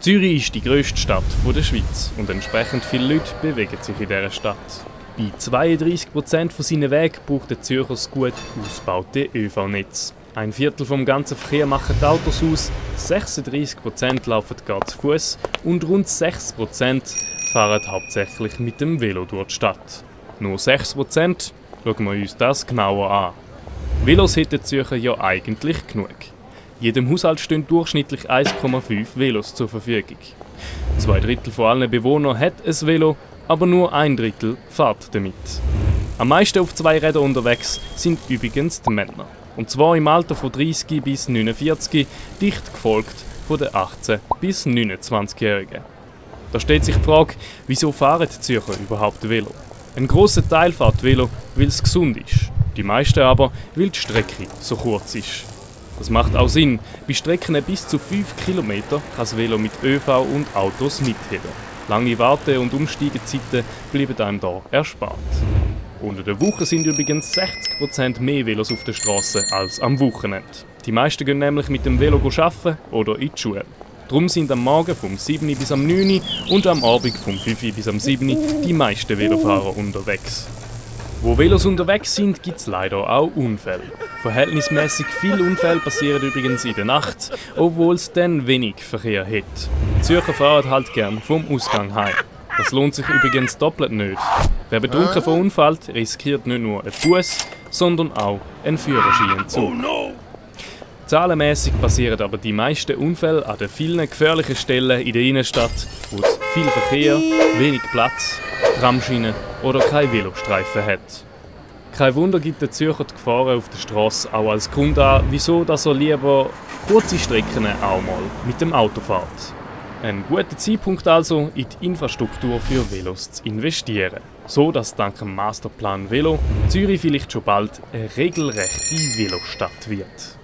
Zürich ist die grösste Stadt der Schweiz und entsprechend viele Leute bewegen sich in dieser Stadt. Bei 32% von seinen Wegen braucht der Zürcher das gut ausgebaute ÖV-Netz. Ein Viertel vom ganzen Verkehr machen die Autos aus, 36% laufen gar zu Fuß und rund 6% fahren hauptsächlich mit dem Velo durch die Stadt. Nur 6% schauen wir uns das genauer an. Velos hätten Zürcher ja eigentlich genug. Jedem Haushalt stehen durchschnittlich 1,5 Velos zur Verfügung. Zwei Drittel von allen Bewohnern hat ein Velo, aber nur ein Drittel fährt damit. Am meisten auf zwei Rädern unterwegs sind übrigens die Männer. Und zwar im Alter von 30 bis 49, dicht gefolgt von den 18 bis 29-Jährigen. Da stellt sich die Frage, wieso fahren die Zürcher überhaupt Velo? Ein großer Teil fährt Velo, weil es gesund ist. Die meisten aber, weil die Strecke so kurz ist. Das macht auch Sinn. Bei Strecken bis zu 5 km kann das Velo mit ÖV und Autos mitheben. Lange Warte- und Umsteigezeiten bleiben einem da erspart. Unter der Woche sind übrigens 60% mehr Velos auf der Straße als am Wochenende. Die meisten gehen nämlich mit dem Velo arbeiten oder in die Schule. Darum sind am Morgen vom 7 bis am 9 und am Abend vom 5 bis am 7 die meisten Velofahrer unterwegs. Wo Velos unterwegs sind, gibt es leider auch Unfälle. Verhältnismäßig viele Unfälle passieren übrigens in der Nacht, obwohl es dann wenig Verkehr hat. Die Zürcher fahren halt gern vom Ausgang heim. Das lohnt sich übrigens doppelt nicht. Wer betrunken verunfallt, riskiert nicht nur einen Bus, sondern auch einen Führerscheinentzug. Oh Zahlenmäßig passieren aber die meisten Unfälle an den vielen gefährlichen Stellen in der Innenstadt, wo es viel Verkehr, wenig Platz Tramschienen oder keine Velostreifen hat. Kein Wunder gibt der Zürcher die Gefahren auf der Straße auch als Grund an, wieso dass er lieber kurze Strecken auch mal mit dem Auto fährt. Ein guter Zeitpunkt also, in die Infrastruktur für Velos zu investieren. So dass dank dem Masterplan Velo Zürich vielleicht schon bald eine regelrechte Velostadt wird.